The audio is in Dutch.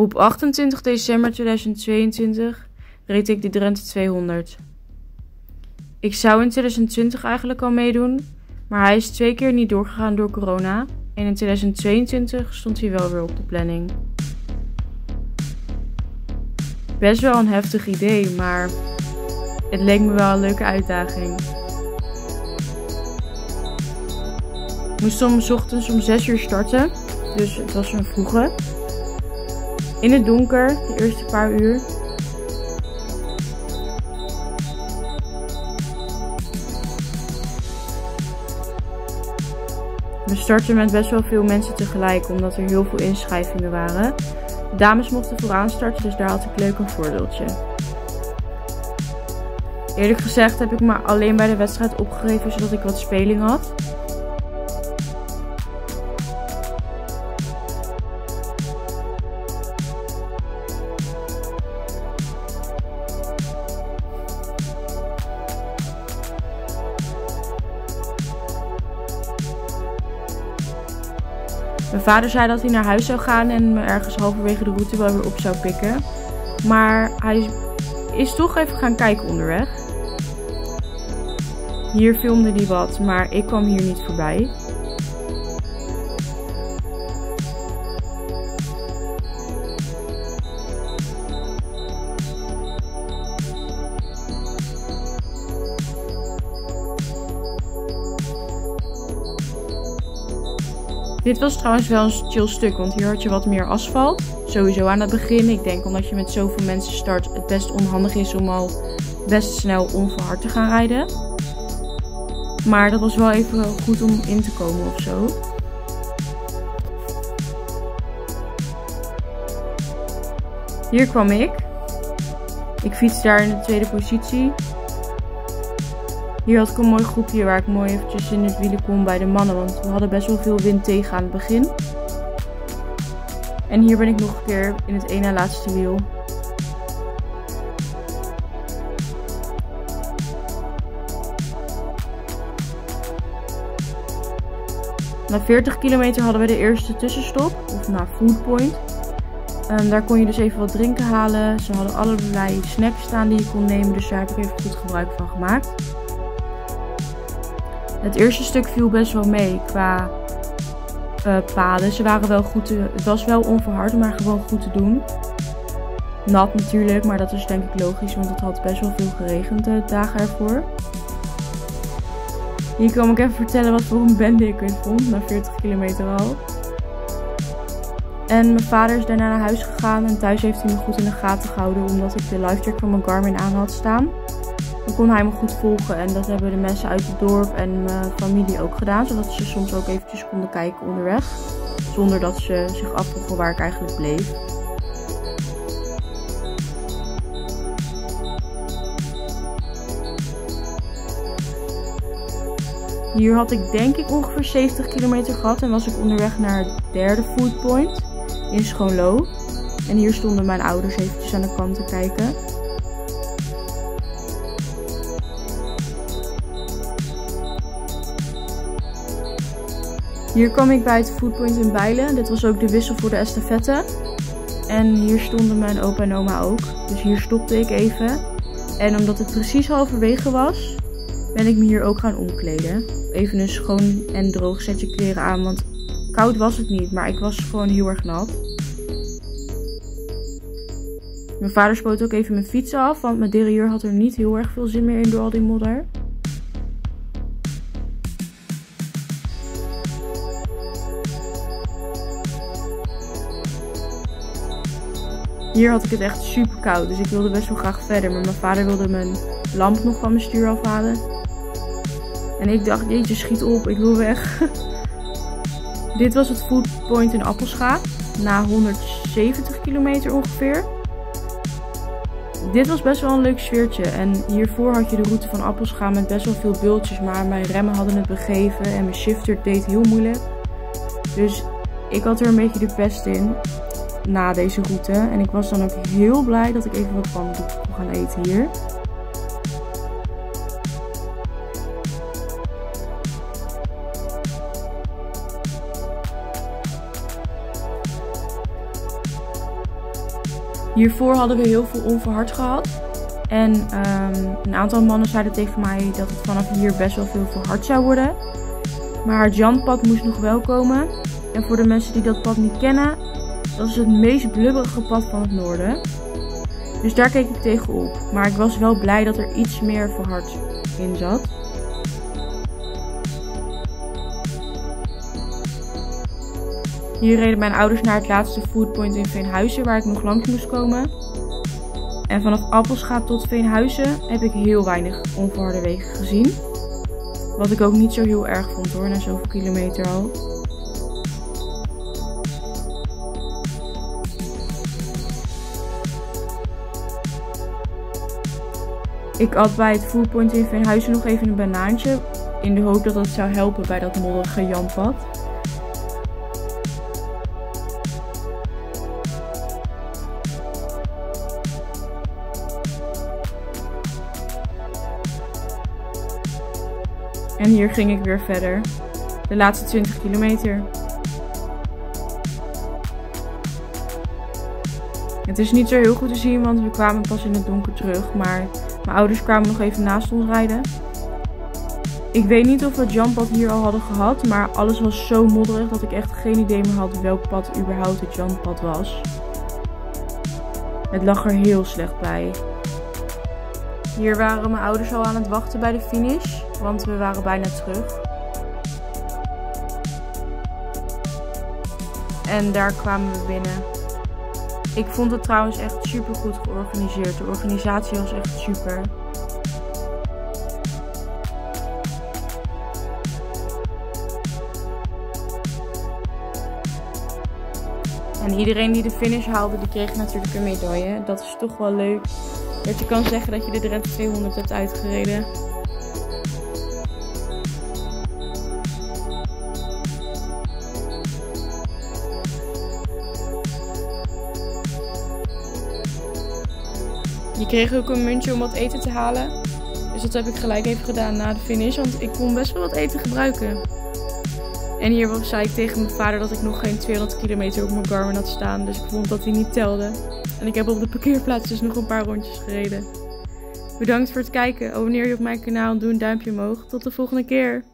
Op 28 december 2022 reed ik de Drenthe 200. Ik zou in 2020 eigenlijk al meedoen, maar hij is twee keer niet doorgegaan door corona. En in 2022 stond hij wel weer op de planning. Best wel een heftig idee, maar het leek me wel een leuke uitdaging. Ik moest om ochtends om 6 uur starten, dus het was een vroege. In het donker, de eerste paar uur. We startten met best wel veel mensen tegelijk, omdat er heel veel inschrijvingen waren. De dames mochten vooraan starten, dus daar had ik leuk een voordeeltje. Eerlijk gezegd heb ik me alleen bij de wedstrijd opgegeven zodat ik wat speling had. Mijn vader zei dat hij naar huis zou gaan en me ergens halverwege de route wel weer op zou pikken. Maar hij is toch even gaan kijken onderweg. Hier filmde hij wat, maar ik kwam hier niet voorbij. Dit was trouwens wel een chill stuk, want hier had je wat meer asfalt. Sowieso aan het begin. Ik denk omdat je met zoveel mensen start, het best onhandig is om al best snel onverhard te gaan rijden. Maar dat was wel even goed om in te komen of zo. Hier kwam ik. Ik fiets daar in de tweede positie. Hier had ik een mooi groepje waar ik mooi eventjes in het wielen kon bij de mannen. Want we hadden best wel veel wind tegen aan het begin. En hier ben ik nog een keer in het ene laatste wiel. Na 40 kilometer hadden we de eerste tussenstop, of na Food Point. Um, daar kon je dus even wat drinken halen. Ze hadden allerlei snacks staan die je kon nemen, dus daar heb ik even goed gebruik van gemaakt. Het eerste stuk viel best wel mee qua uh, paden. Ze waren wel goed het was wel onverhard, maar gewoon goed te doen. Nat natuurlijk, maar dat is denk ik logisch, want het had best wel veel geregend de dagen ervoor. Hier kan ik even vertellen wat voor een bende ik weer vond, na 40 kilometer al. En mijn vader is daarna naar huis gegaan en thuis heeft hij me goed in de gaten gehouden omdat ik de live track van mijn Garmin aan had staan. Dan kon hij me goed volgen en dat hebben de mensen uit het dorp en mijn familie ook gedaan. Zodat ze soms ook eventjes konden kijken onderweg. Zonder dat ze zich afvroegen waar ik eigenlijk bleef. Hier had ik denk ik ongeveer 70 kilometer gehad en was ik onderweg naar het derde food point in Schoonlo. En hier stonden mijn ouders eventjes aan de kant te kijken. Hier kwam ik bij het foodpoint in Bijlen. Dit was ook de wissel voor de estafette. En hier stonden mijn opa en oma ook. Dus hier stopte ik even. En omdat het precies halverwege was, ben ik me hier ook gaan omkleden. Even een schoon en droog setje kleren aan, want koud was het niet, maar ik was gewoon heel erg nat. Mijn vader spoot ook even mijn fiets af, want mijn derailleur had er niet heel erg veel zin meer in door al die modder. Hier had ik het echt super koud, dus ik wilde best wel graag verder. Maar mijn vader wilde mijn lamp nog van mijn stuur afhalen. En ik dacht, jeetje, schiet op, ik wil weg. Dit was het foodpoint in Appelscha. Na 170 kilometer ongeveer. Dit was best wel een leuk sfeertje. En hiervoor had je de route van Appelscha met best wel veel bultjes. Maar mijn remmen hadden het begeven en mijn shifter deed heel moeilijk. Dus ik had er een beetje de pest in na deze route. En ik was dan ook heel blij dat ik even wat pannenkoeken kon gaan eten hier. Hiervoor hadden we heel veel onverhard gehad. En um, een aantal mannen zeiden tegen mij dat het vanaf hier best wel veel verhard zou worden. Maar het jantpad moest nog wel komen. En voor de mensen die dat pad niet kennen, dat is het meest blubberige pad van het noorden. Dus daar keek ik tegen op. Maar ik was wel blij dat er iets meer verhard in zat. Hier reden mijn ouders naar het laatste foodpoint in Veenhuizen waar ik nog langs moest komen. En vanaf Appelschaat tot Veenhuizen heb ik heel weinig onverharde wegen gezien. Wat ik ook niet zo heel erg vond hoor, na zoveel kilometer al. Ik at bij het foodpoint in Veenhuizen nog even een banaantje. In de hoop dat dat zou helpen bij dat modderige jampad. En hier ging ik weer verder. De laatste 20 kilometer. Het is niet zo heel goed te zien, want we kwamen pas in het donker terug. Maar mijn ouders kwamen nog even naast ons rijden. Ik weet niet of we het jampad hier al hadden gehad, maar alles was zo modderig dat ik echt geen idee meer had welk pad überhaupt het jampad was. Het lag er heel slecht bij. Hier waren mijn ouders al aan het wachten bij de finish, want we waren bijna terug. En daar kwamen we binnen. Ik vond het trouwens echt super goed georganiseerd. De organisatie was echt super. En iedereen die de finish haalde, die kreeg natuurlijk een medaille. Dat is toch wel leuk. Dat je kan zeggen dat je de Drenthe 200 hebt uitgereden. Je kreeg ook een muntje om wat eten te halen. Dus dat heb ik gelijk even gedaan na de finish. Want ik kon best wel wat eten gebruiken. En hier zei ik tegen mijn vader dat ik nog geen 200 kilometer op mijn Garmin had staan. Dus ik vond dat hij niet telde. En ik heb op de parkeerplaats dus nog een paar rondjes gereden. Bedankt voor het kijken. Abonneer je op mijn kanaal en doe een duimpje omhoog. Tot de volgende keer.